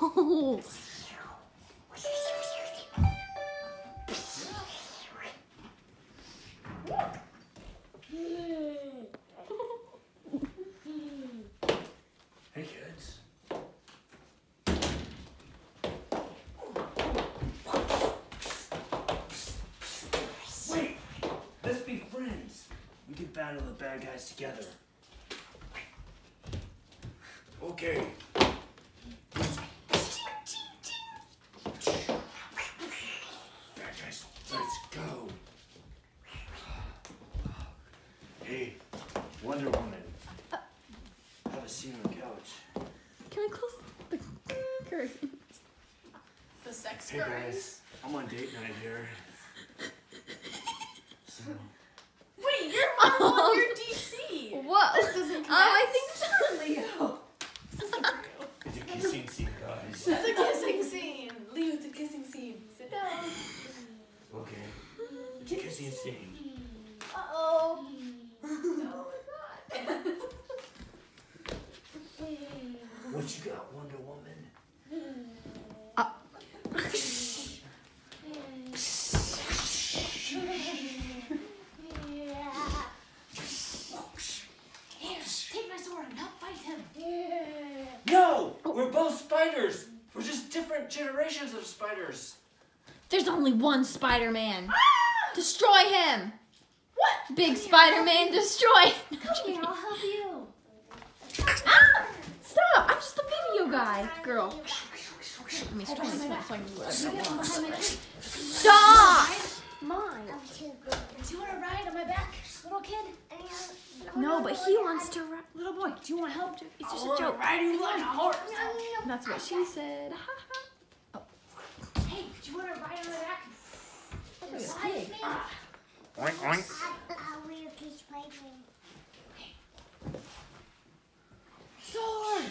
No. Hey kids. Wait, let's be friends. We can battle the bad guys together. Okay. Hey curtains. guys, I'm on date night here. So, Wait, you're Marvel and you're DC. Whoa. This doesn't Um, I think so. Leo. This isn't real. it's a kissing scene, guys. It's a kissing scene. Leo, it's a kissing scene. Sit down. Okay. It's a kissing scene. Uh oh. No, it's not. What you got, Wonder Woman? Here, take my sword and help fight him. No! We're both spiders! We're just different generations of spiders. There's only one Spider-Man. Destroy him. What? Big Spider-Man, destroy. Come here, I'll help you. Ah! Stop! I'm just a video guy. Girl. Let me swing. Stop! Mine. Do you want to ride on my back, little kid? No, but he wants to. Ri- Little boy, do you want help? It's just a joke. Ride you like a horse. That's what she said. Ha Hey, do you want to ride on my back? ha. Ride with me? Oink, oink. Sword.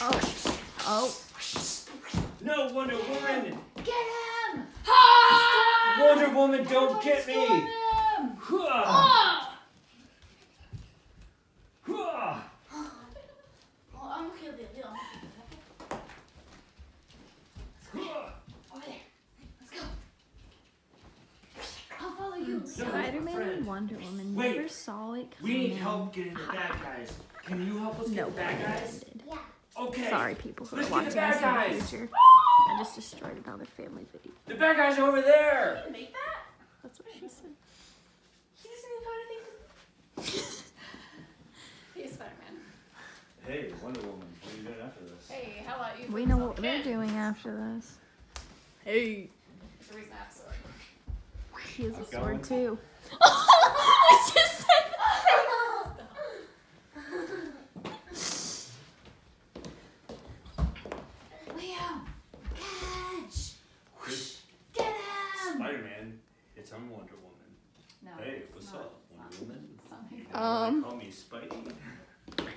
Oh. Oh. No, Wonder Woman! Get him! Ah! Wonder Woman, don't get me! him! Hua! Ah! Hua! Oh, I'm gonna kill the Leo. Hua! Over there. Let's go. I'll follow you. Spider-Man friend. and Wonder Woman Wait. never saw it We need help getting the bad guys. Can you help us get No, the bad guys? did. Okay. Sorry, people who are Let's get the watching bad this in the future. I just destroyed another family video. The bad guys are over there! You make that? That's what she said. He doesn't even know anything. He's Spider-Man. Hey, Wonder Woman, what are you doing after this? Hey, how about you? We know some what they're doing after this. Hey. There's a reason I have a sword. She has a I've got sword one. too. I just said Leo, catch! Chris, Get him! Spider-Man, it's I'm Wonder Woman. No. Hey, what's not. up, Wonder Woman? Something. You Um. call me Spidey.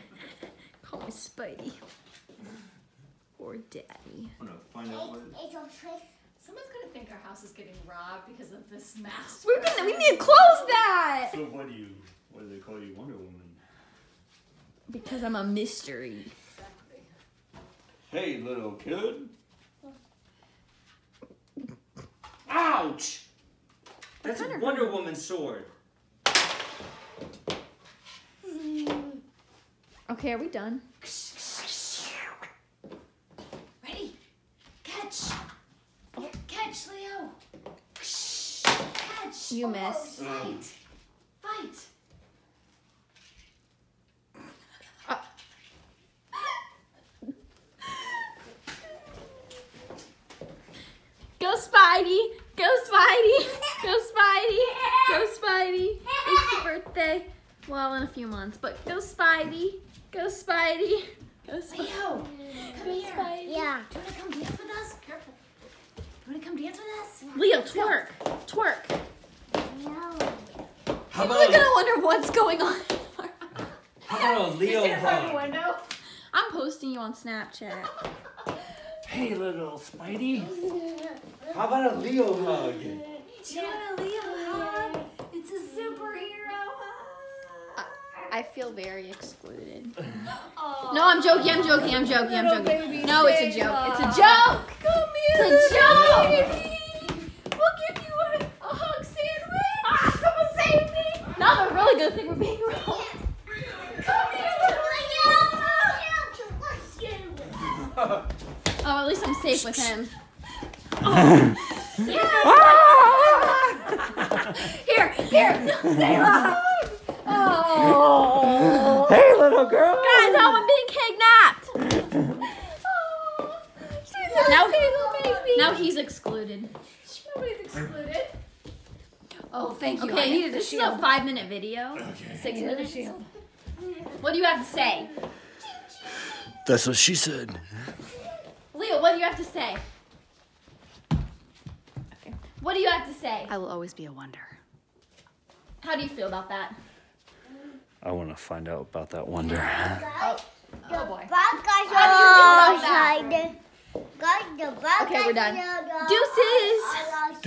Call me Spidey. Or Daddy. I'm gonna find out what. Someone's gonna think our house is getting robbed because of this mask. We're gonna we need to close that! So what do you? What do they call you, Wonder Woman? Because I'm a mystery. Exactly. Hey, little kid. Ouch! That's a kinda Wonder Woman sword. Okay, are we done? Ready? Catch! Catch, Leo! Catch! You Almost. missed. Oh, fight! Fight! Go Spidey! Go Spidey! Go Spidey! Go Spidey! It's your birthday. Well, in a few months, but go Spidey! Go Spidey! Go Spidey! Leo! Come here! Spidey. Yeah. Do you wanna come dance with us? Careful. Do you wanna come dance with us? Leo, twerk! Twerk! No. How People are gonna wonder what's going on. how about a Leo Stand in front of the hug? window. I'm posting you on Snapchat. Hey, little Spidey. How about a Leo hug? Do you want a Leo hug? It's a superhero hug. I feel very excluded. Aw. No, I'm joking, I'm joking, I'm joking, I'm joking. No, it's a joke. It's a joke! Come It's a joke! baby. We'll give you a, a hug sandwich. Ah, someone save me. Now they're really gonna think we're being wrong. Come here, little Leo. Oh, at least I'm safe with him. Here, Here, say loud. Oh. Hey, little girl. Guys, help! I'm being kidnapped. Now, now he's excluded. Nobody's excluded. Oh, thank you. I Okay, needed a this is a five minute video. Six I needed a minutes. shield. What do you have to say? That's what she said. Leo, what do you have to say? Okay. What do you have to say? I will always be a wonder. How do you feel about that? I want to find out about that wonder. Oh, oh boy. How do you feel about that? Guys, the Okay, we're done. Deuces.